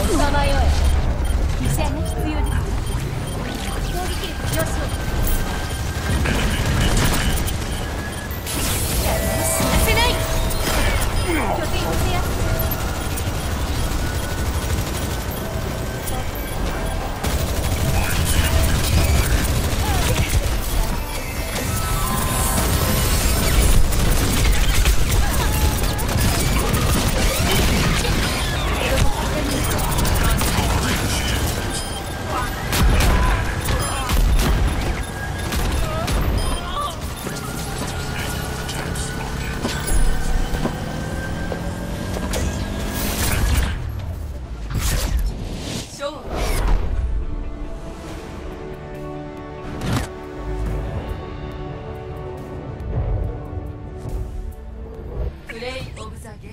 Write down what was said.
を捕まえようよ医者が必要です 오브자게